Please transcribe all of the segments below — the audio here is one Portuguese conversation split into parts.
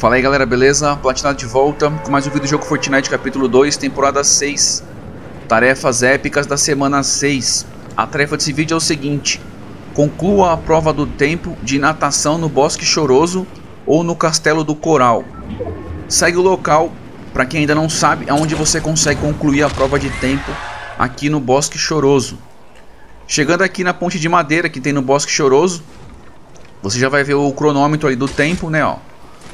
Fala aí galera, beleza? Platinado de volta com mais um vídeo do jogo Fortnite capítulo 2, temporada 6 Tarefas épicas da semana 6 A tarefa desse vídeo é o seguinte. Conclua a prova do tempo de natação no Bosque Choroso ou no Castelo do Coral. Segue o local, para quem ainda não sabe, aonde você consegue concluir a prova de tempo aqui no Bosque Choroso. Chegando aqui na ponte de madeira que tem no Bosque Choroso Você já vai ver o cronômetro ali do tempo, né, ó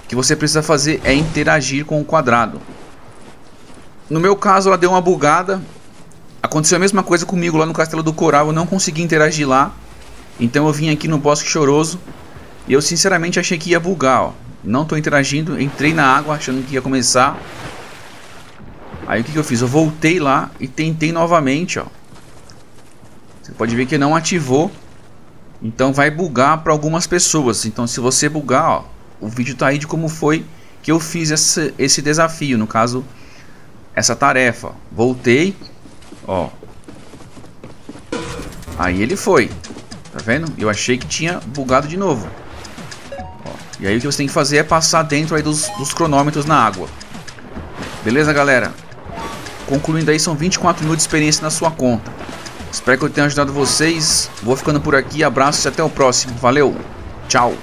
que você precisa fazer é interagir com o quadrado. No meu caso, ela deu uma bugada. Aconteceu a mesma coisa comigo lá no Castelo do Coral. Eu não consegui interagir lá. Então eu vim aqui no Bosque Choroso. E eu sinceramente achei que ia bugar. Ó. Não estou interagindo. Entrei na água achando que ia começar. Aí o que, que eu fiz? Eu voltei lá e tentei novamente. Ó. Você pode ver que não ativou. Então vai bugar para algumas pessoas. Então se você bugar, ó, o vídeo tá aí de como foi que eu fiz esse, esse desafio, no caso, essa tarefa. Voltei, ó. Aí ele foi, tá vendo? Eu achei que tinha bugado de novo. Ó. E aí o que você tem que fazer é passar dentro aí dos, dos cronômetros na água. Beleza, galera? Concluindo aí, são 24 minutos de experiência na sua conta. Espero que eu tenha ajudado vocês. Vou ficando por aqui. Abraços e até o próximo. Valeu. Tchau.